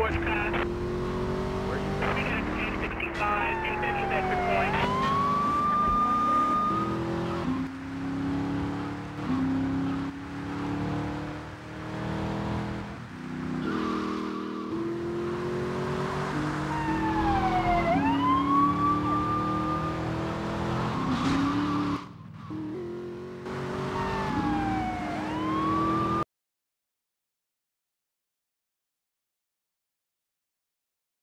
depois, cara.